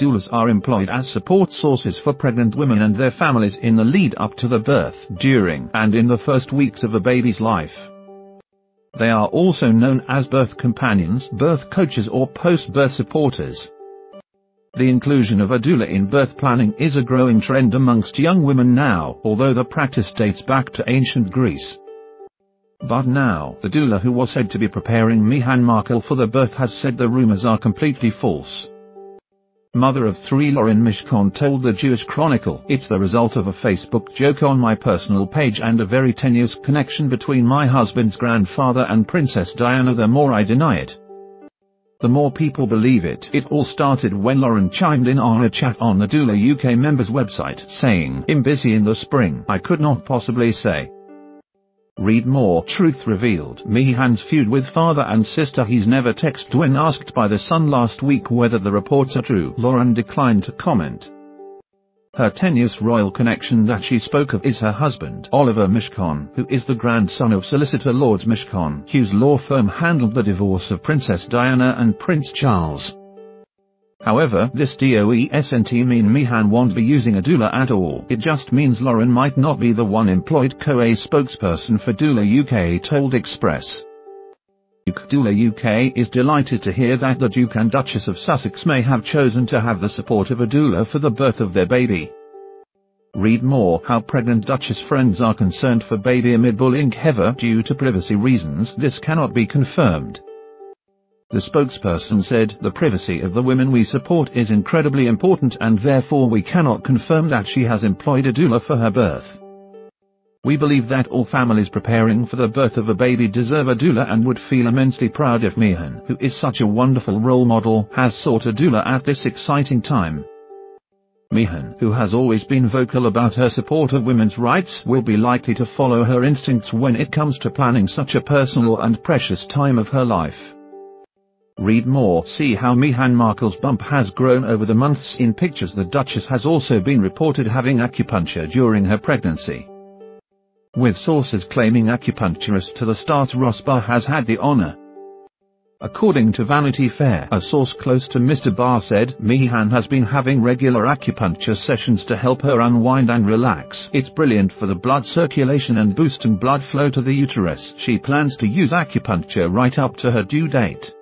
Doulas are employed as support sources for pregnant women and their families in the lead up to the birth, during, and in the first weeks of a baby's life. They are also known as birth companions, birth coaches or post-birth supporters. The inclusion of a doula in birth planning is a growing trend amongst young women now, although the practice dates back to ancient Greece. But now, the doula who was said to be preparing Meghan Markle for the birth has said the rumors are completely false. Mother of three Lauren Mishcon told the Jewish Chronicle, It's the result of a Facebook joke on my personal page and a very tenuous connection between my husband's grandfather and Princess Diana the more I deny it. The more people believe it. It all started when Lauren chimed in on a chat on the Doula UK members website saying, I'm busy in the spring, I could not possibly say. Read more. Truth revealed. Meghan's feud with father and sister He's never texted when asked by The Sun last week whether the reports are true. Lauren declined to comment. Her tenuous royal connection that she spoke of is her husband, Oliver Mishcon, who is the grandson of Solicitor Lord Mishcon, whose law firm handled the divorce of Princess Diana and Prince Charles. However, this doesn't mean Meghan won't be using a doula at all. It just means Lauren might not be the one employed co-a spokesperson for Doula UK told Express. Doula UK is delighted to hear that the Duke and Duchess of Sussex may have chosen to have the support of a doula for the birth of their baby. Read more how pregnant Duchess friends are concerned for baby amid bullying Heather due to privacy reasons. This cannot be confirmed. The spokesperson said, the privacy of the women we support is incredibly important and therefore we cannot confirm that she has employed a doula for her birth. We believe that all families preparing for the birth of a baby deserve a doula and would feel immensely proud if Meghan, who is such a wonderful role model, has sought a doula at this exciting time. Meghan, who has always been vocal about her support of women's rights, will be likely to follow her instincts when it comes to planning such a personal and precious time of her life. Read more. See how Meghan Markle's bump has grown over the months in pictures. The Duchess has also been reported having acupuncture during her pregnancy. With sources claiming acupuncturist to the start Ross Barr has had the honor. According to Vanity Fair, a source close to Mr. Barr said, Meghan has been having regular acupuncture sessions to help her unwind and relax. It's brilliant for the blood circulation and boosting blood flow to the uterus. She plans to use acupuncture right up to her due date.